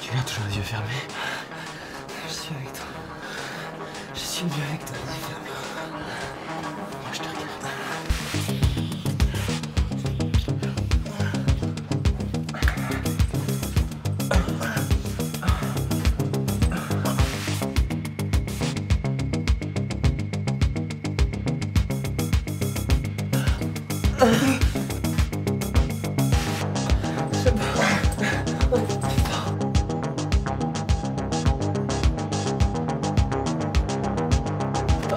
Tu gardes toujours les yeux fermés. Je suis avec toi. Je suis mieux avec toi, les yeux fermés. Moi, je te regarde.